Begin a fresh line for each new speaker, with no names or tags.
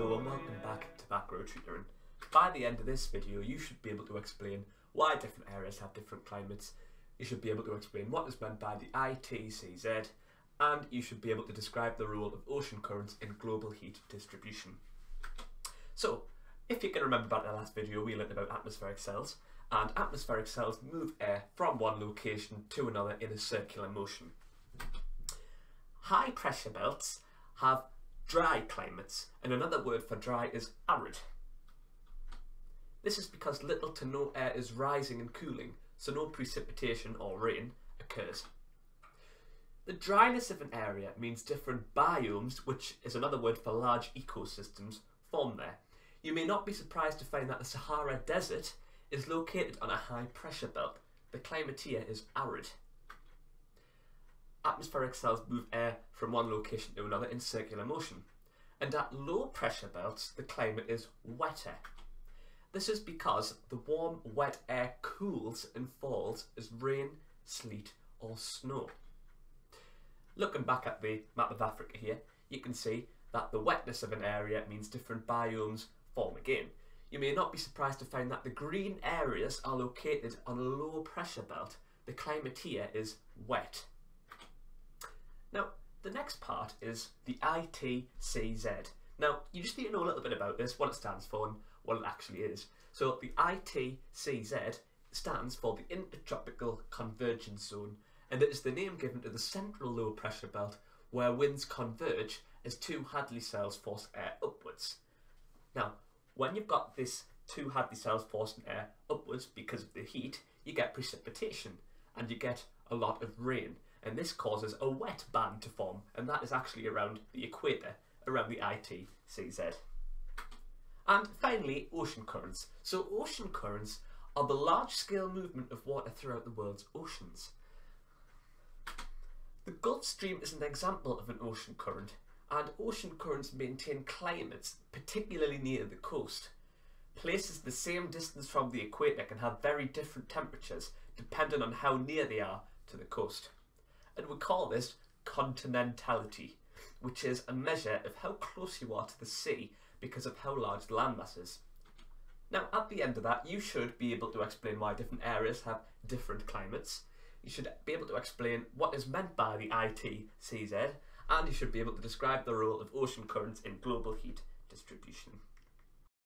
Hello and welcome back to Back Row Tutoring. By the end of this video you should be able to explain why different areas have different climates, you should be able to explain what is meant by the ITCZ, and you should be able to describe the role of ocean currents in global heat distribution. So, if you can remember back to the last video we learned about atmospheric cells, and atmospheric cells move air from one location to another in a circular motion. High pressure belts have dry climates, and another word for dry is arid. This is because little to no air is rising and cooling, so no precipitation or rain occurs. The dryness of an area means different biomes, which is another word for large ecosystems, form there. You may not be surprised to find that the Sahara Desert is located on a high pressure belt. The climate here is arid. Atmospheric cells move air from one location to another in circular motion. And at low pressure belts, the climate is wetter. This is because the warm, wet air cools and falls as rain, sleet or snow. Looking back at the map of Africa here, you can see that the wetness of an area means different biomes form again. You may not be surprised to find that the green areas are located on a low pressure belt. The climate here is wet. Next part is the ITCZ. Now, you just need to know a little bit about this, what it stands for and what it actually is. So the ITCZ stands for the Intertropical Convergence Zone and it is the name given to the central low pressure belt where winds converge as two Hadley cells force air upwards. Now, when you've got this two Hadley cells forcing air upwards because of the heat, you get precipitation and you get a lot of rain. And this causes a wet band to form, and that is actually around the equator, around the ITCZ. And finally, ocean currents. So ocean currents are the large-scale movement of water throughout the world's oceans. The Gulf Stream is an example of an ocean current, and ocean currents maintain climates, particularly near the coast. Places the same distance from the equator can have very different temperatures depending on how near they are to the coast. And we call this continentality, which is a measure of how close you are to the sea because of how large the landmass is. Now, at the end of that, you should be able to explain why different areas have different climates. You should be able to explain what is meant by the ITCZ, and you should be able to describe the role of ocean currents in global heat distribution.